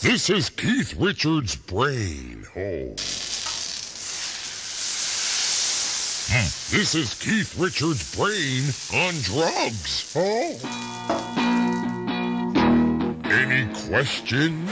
This is Keith Richards' brain. Oh. This is Keith Richards' brain on drugs. Oh. Any questions?